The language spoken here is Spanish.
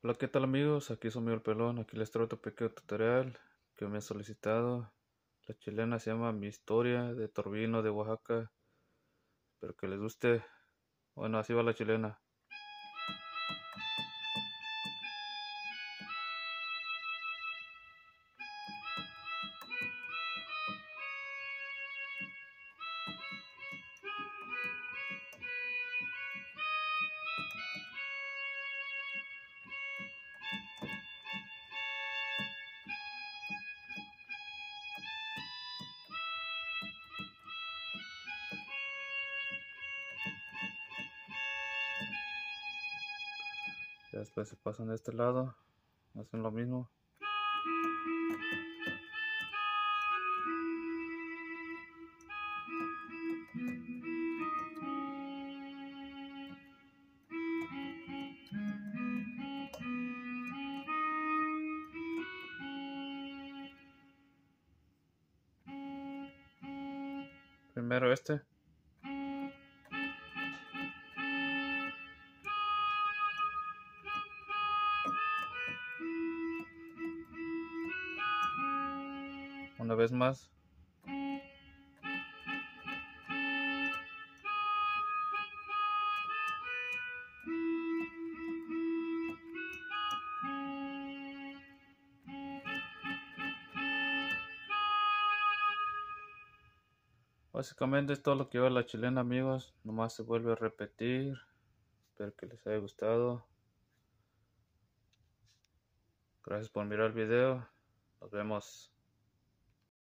Hola, ¿qué tal amigos? Aquí soy el Pelón, aquí les traigo otro pequeño tutorial que me ha solicitado. La chilena se llama Mi Historia de Torbino de Oaxaca. Espero que les guste. Bueno, así va la chilena. Después se pasan de este lado, hacen lo mismo. Primero este. Una vez más. Básicamente es todo lo que lleva la chilena amigos, nomás se vuelve a repetir. Espero que les haya gustado. Gracias por mirar el video. Nos vemos.